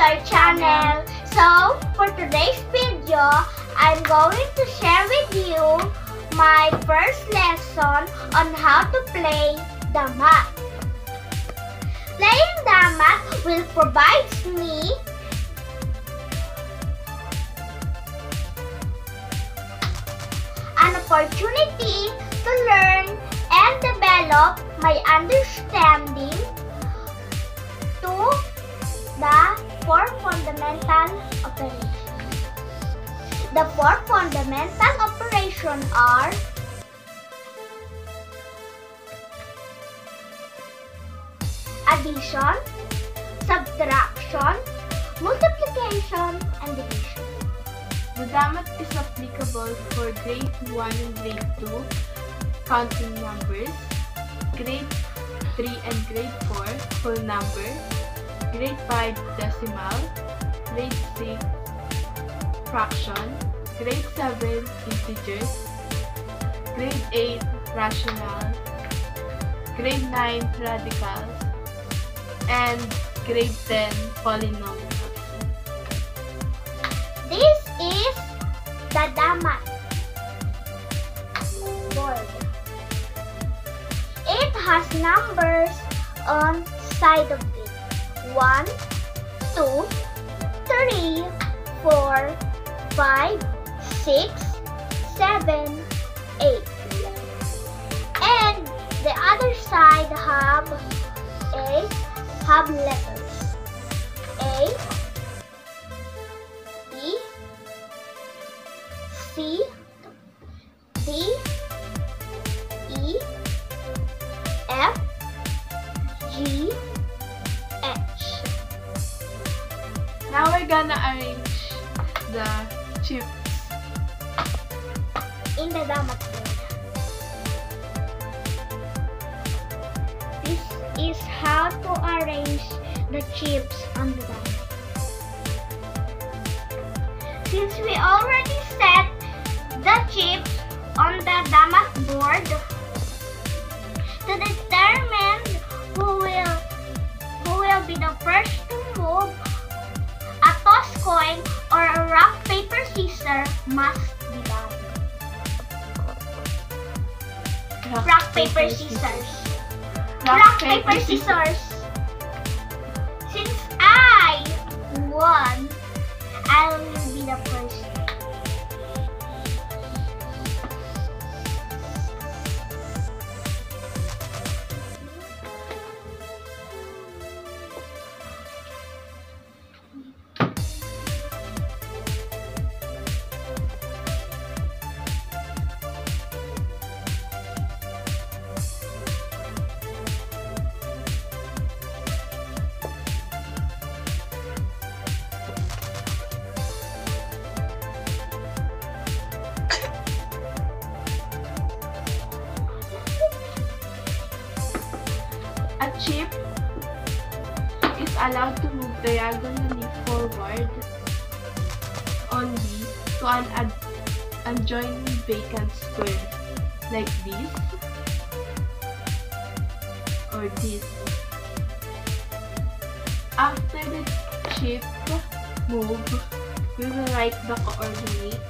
Our Channel. So, for today's video, I'm going to share with you my first lesson on how to play Damath. Playing Damath will provide me an opportunity to learn and develop my understanding to the four fundamental operations. The four fundamental operations are addition, subtraction, multiplication, and division. The damath is applicable for grade 1 and grade 2 counting numbers, grade 3 and grade 4 whole number, grade 5 decimal, grade 6 fraction, grade 7 integers, grade 8 rational, grade 9 radicals, and grade 10 polynomials. This is the damath board. It has numbers on side of it. 1, 2, 3, 4, 5, 6, 7, 8. And the other side have a have letters. A, B, C, Now we're gonna arrange the chips. in the board. This is how to arrange the chips on the damath. Since we already set the chips on the damath board, scissors must be done. Rock, paper, scissors. Rock, paper, scissors. Since I won, chip is allowed to move diagonally forward only to an ad adjoining vacant square like this or this. After the chip move, we will write the coordinates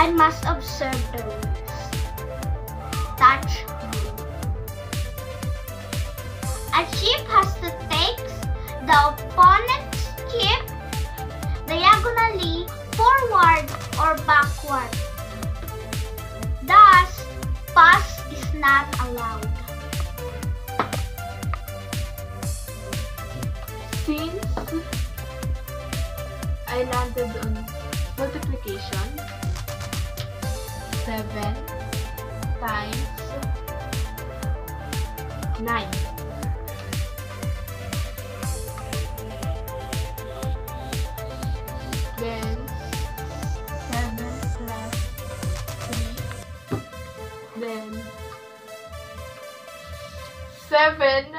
I must observe the rules. Touch. A chip has to take the opponent's chip diagonally forward or backward. Thus, pass is not allowed. Since I landed on multiplication, 7 times 9. Then, 7 plus 3. Then, 7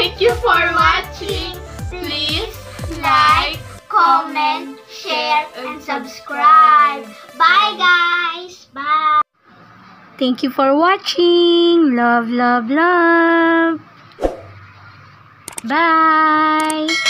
Thank you for watching. Please like, comment, share, and subscribe. Bye, guys. Bye. Thank you for watching. Love, love, love. Bye.